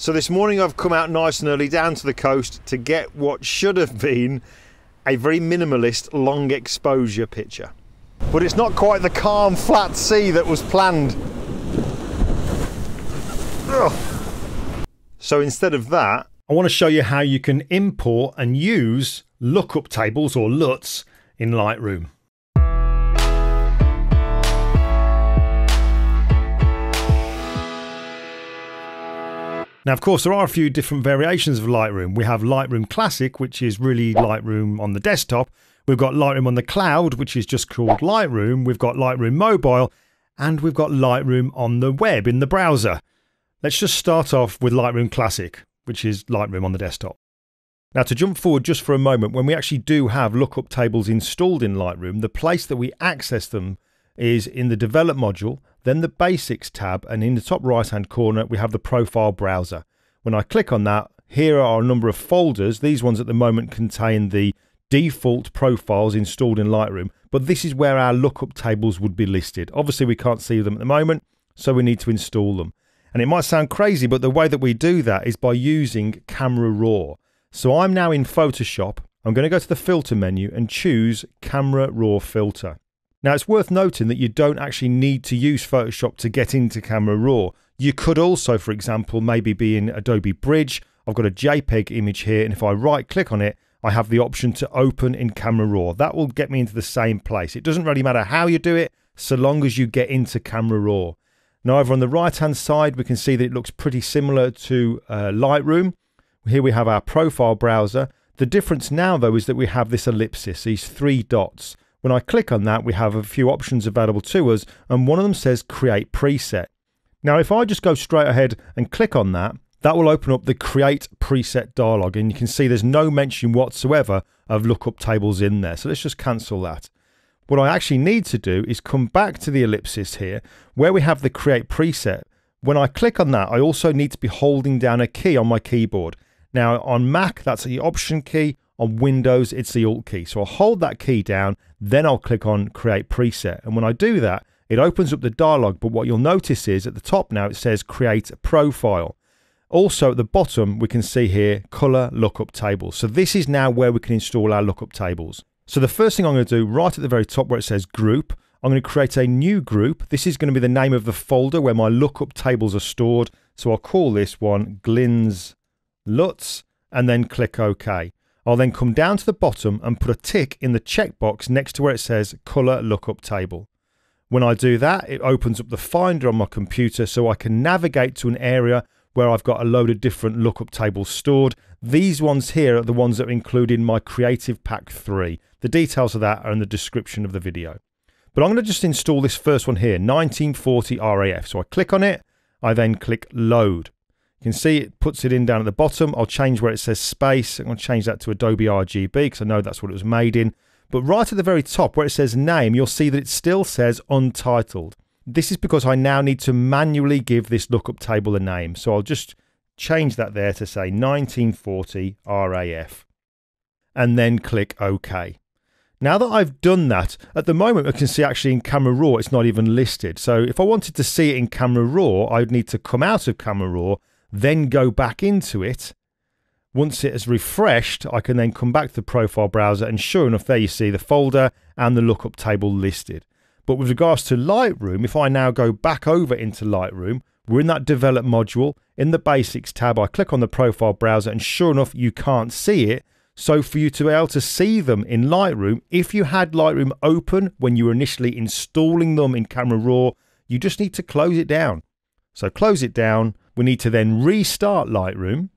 So this morning I've come out nice and early down to the coast to get what should have been a very minimalist long exposure picture. But it's not quite the calm flat sea that was planned. Ugh. So instead of that, I want to show you how you can import and use lookup tables or LUTs in Lightroom. Now, of course, there are a few different variations of Lightroom. We have Lightroom Classic, which is really Lightroom on the desktop. We've got Lightroom on the cloud, which is just called Lightroom. We've got Lightroom Mobile, and we've got Lightroom on the web in the browser. Let's just start off with Lightroom Classic, which is Lightroom on the desktop. Now, to jump forward just for a moment, when we actually do have lookup tables installed in Lightroom, the place that we access them is in the Develop module, then the Basics tab, and in the top right hand corner, we have the Profile Browser. When I click on that, here are a number of folders. These ones at the moment contain the default profiles installed in Lightroom, but this is where our lookup tables would be listed. Obviously, we can't see them at the moment, so we need to install them. And it might sound crazy, but the way that we do that is by using Camera Raw. So I'm now in Photoshop. I'm going to go to the filter menu and choose Camera Raw Filter. Now, it's worth noting that you don't actually need to use Photoshop to get into Camera Raw. You could also, for example, maybe be in Adobe Bridge. I've got a JPEG image here, and if I right click on it, I have the option to open in Camera Raw. That will get me into the same place. It doesn't really matter how you do it, so long as you get into Camera Raw. Now, over on the right hand side, we can see that it looks pretty similar to uh, Lightroom. Here we have our profile browser. The difference now, though, is that we have this ellipsis, these three dots. When I click on that, we have a few options available to us, and one of them says Create Preset. Now, if I just go straight ahead and click on that, that will open up the Create Preset dialog, and you can see there's no mention whatsoever of lookup tables in there. So let's just cancel that. What I actually need to do is come back to the ellipsis here, where we have the Create Preset. When I click on that, I also need to be holding down a key on my keyboard. Now, on Mac, that's the Option key. On Windows, it's the Alt key. So I'll hold that key down, then I'll click on Create Preset. And when I do that, it opens up the dialog. But what you'll notice is at the top now, it says Create a Profile. Also at the bottom, we can see here Color Lookup Tables. So this is now where we can install our lookup tables. So the first thing I'm going to do right at the very top where it says Group, I'm going to create a new group. This is going to be the name of the folder where my lookup tables are stored. So I'll call this one Glyn's LUTs and then click OK. I'll then come down to the bottom and put a tick in the checkbox next to where it says Color Lookup Table. When I do that, it opens up the Finder on my computer so I can navigate to an area where I've got a load of different lookup tables stored. These ones here are the ones that are included in my Creative Pack 3. The details of that are in the description of the video. But I'm going to just install this first one here, 1940 RAF. So I click on it, I then click Load. You can see it puts it in down at the bottom. I'll change where it says space. I'm going to change that to Adobe RGB because I know that's what it was made in. But right at the very top where it says name, you'll see that it still says untitled. This is because I now need to manually give this lookup table a name. So I'll just change that there to say 1940 RAF and then click OK. Now that I've done that, at the moment I can see actually in Camera Raw it's not even listed. So if I wanted to see it in Camera Raw, I'd need to come out of Camera Raw then go back into it. Once it has refreshed, I can then come back to the profile browser and sure enough, there you see the folder and the lookup table listed. But with regards to Lightroom, if I now go back over into Lightroom, we're in that develop module. In the basics tab, I click on the profile browser and sure enough, you can't see it. So for you to be able to see them in Lightroom, if you had Lightroom open when you were initially installing them in Camera Raw, you just need to close it down. So close it down, we need to then restart Lightroom.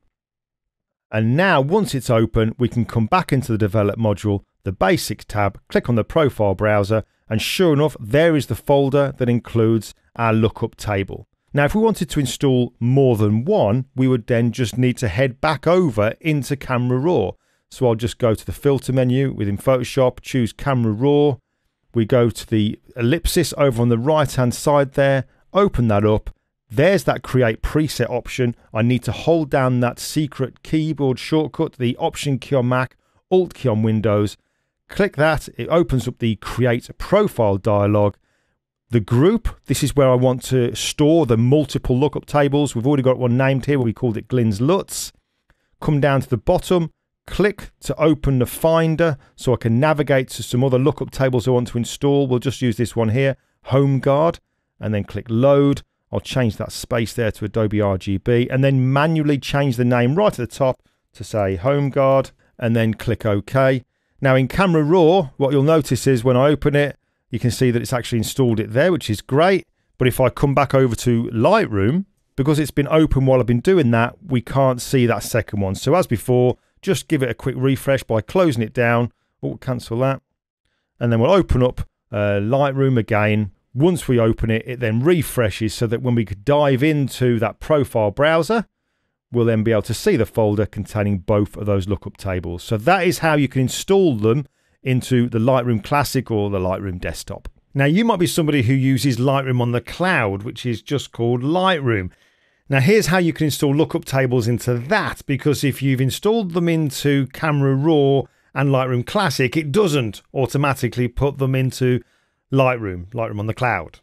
And now, once it's open, we can come back into the Develop module, the Basics tab, click on the Profile browser, and sure enough, there is the folder that includes our lookup table. Now, if we wanted to install more than one, we would then just need to head back over into Camera Raw. So I'll just go to the filter menu within Photoshop, choose Camera Raw. We go to the ellipsis over on the right hand side there, open that up, there's that create preset option. I need to hold down that secret keyboard shortcut, the option key on Mac, alt key on Windows. Click that, it opens up the create profile dialog. the group. This is where I want to store the multiple lookup tables. We've already got one named here. We called it Glyn's LUTs. Come down to the bottom, click to open the Finder so I can navigate to some other lookup tables I want to install. We'll just use this one here, HomeGuard, and then click Load. I'll change that space there to Adobe RGB and then manually change the name right at the top to say Home Guard and then click OK. Now in Camera Raw, what you'll notice is when I open it, you can see that it's actually installed it there, which is great. But if I come back over to Lightroom, because it's been open while I've been doing that, we can't see that second one. So as before, just give it a quick refresh by closing it down. Oh, cancel that. And then we'll open up uh, Lightroom again. Once we open it, it then refreshes so that when we dive into that profile browser, we'll then be able to see the folder containing both of those lookup tables. So that is how you can install them into the Lightroom Classic or the Lightroom Desktop. Now, you might be somebody who uses Lightroom on the cloud, which is just called Lightroom. Now, here's how you can install lookup tables into that, because if you've installed them into Camera Raw and Lightroom Classic, it doesn't automatically put them into Lightroom, Lightroom on the cloud.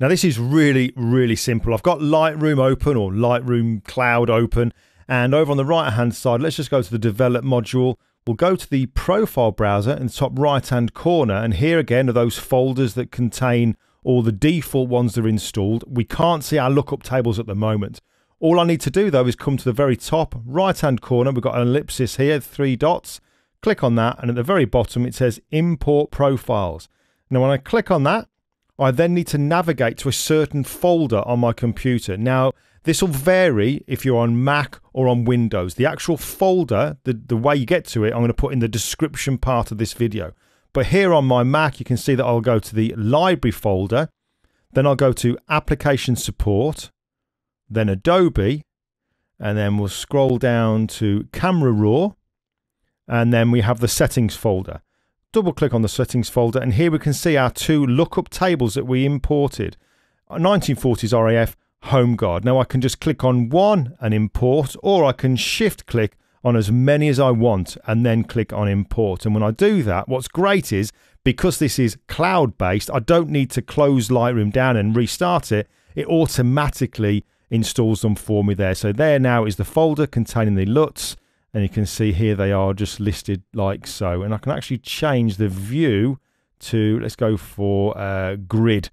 Now, this is really, really simple. I've got Lightroom open or Lightroom Cloud open, and over on the right hand side, let's just go to the Develop module. We'll go to the profile browser in the top right hand corner and here again are those folders that contain all the default ones that are installed. We can't see our lookup tables at the moment. All I need to do though is come to the very top right hand corner. We've got an ellipsis here, three dots. Click on that and at the very bottom it says import profiles. Now when I click on that, I then need to navigate to a certain folder on my computer. Now this will vary if you're on Mac or on Windows. The actual folder, the, the way you get to it, I'm going to put in the description part of this video. But here on my Mac, you can see that I'll go to the library folder, then I'll go to application support, then Adobe, and then we'll scroll down to Camera Raw, and then we have the settings folder. Double click on the settings folder, and here we can see our two lookup tables that we imported. Uh, 1940s RAF Home Guard. Now I can just click on one and import, or I can shift click on as many as I want and then click on import. And when I do that, what's great is because this is cloud based, I don't need to close Lightroom down and restart it. It automatically installs them for me there. So there now is the folder containing the LUTs. And you can see here they are just listed like so. And I can actually change the view to, let's go for uh, grid.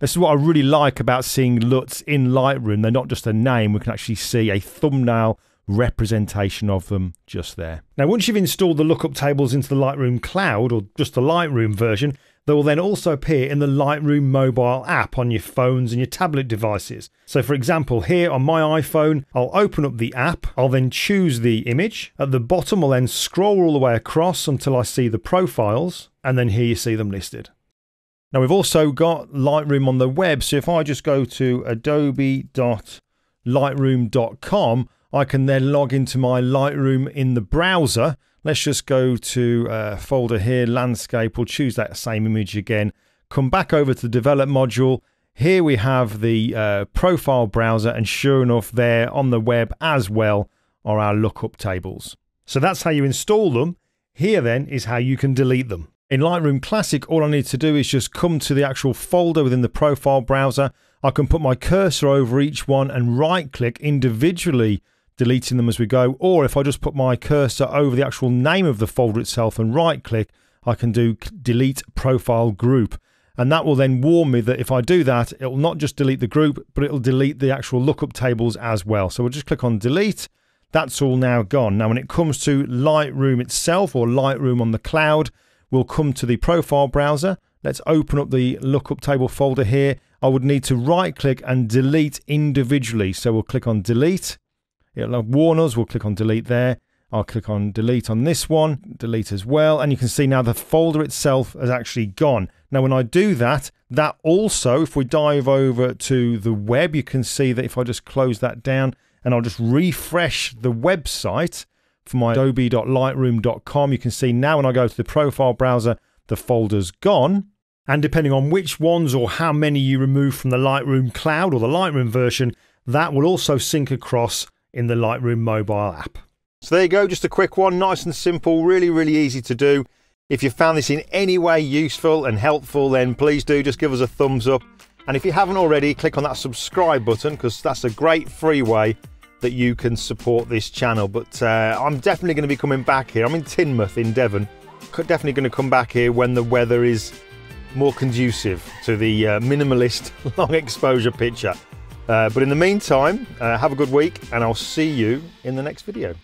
This is what I really like about seeing LUTs in Lightroom. They're not just a name, we can actually see a thumbnail representation of them just there. Now, once you've installed the lookup tables into the Lightroom Cloud or just the Lightroom version, they will then also appear in the Lightroom mobile app on your phones and your tablet devices. So, for example, here on my iPhone, I'll open up the app, I'll then choose the image. At the bottom, I'll then scroll all the way across until I see the profiles, and then here you see them listed. Now we've also got Lightroom on the web. So if I just go to adobe.lightroom.com, I can then log into my Lightroom in the browser. Let's just go to a uh, folder here, landscape. We'll choose that same image again. Come back over to the develop module. Here we have the uh, profile browser and sure enough there on the web as well are our lookup tables. So that's how you install them. Here then is how you can delete them. In Lightroom Classic, all I need to do is just come to the actual folder within the profile browser. I can put my cursor over each one and right click individually deleting them as we go. Or if I just put my cursor over the actual name of the folder itself and right click, I can do delete profile group. And that will then warn me that if I do that, it will not just delete the group, but it will delete the actual lookup tables as well. So we'll just click on delete. That's all now gone. Now, when it comes to Lightroom itself or Lightroom on the cloud, We'll come to the profile browser. Let's open up the lookup table folder here. I would need to right click and delete individually. So we'll click on delete. It'll warn us. We'll click on delete there. I'll click on delete on this one, delete as well. And you can see now the folder itself has actually gone. Now, when I do that, that also, if we dive over to the web, you can see that if I just close that down and I'll just refresh the website, for my adobe.lightroom.com. You can see now when I go to the profile browser, the folder's gone. And depending on which ones or how many you remove from the Lightroom cloud or the Lightroom version, that will also sync across in the Lightroom mobile app. So there you go, just a quick one, nice and simple, really, really easy to do. If you found this in any way useful and helpful, then please do just give us a thumbs up. And if you haven't already, click on that subscribe button because that's a great free way that you can support this channel. But uh, I'm definitely going to be coming back here. I'm in Teignmouth in Devon. Definitely going to come back here when the weather is more conducive to the uh, minimalist long exposure picture. Uh, but in the meantime, uh, have a good week and I'll see you in the next video.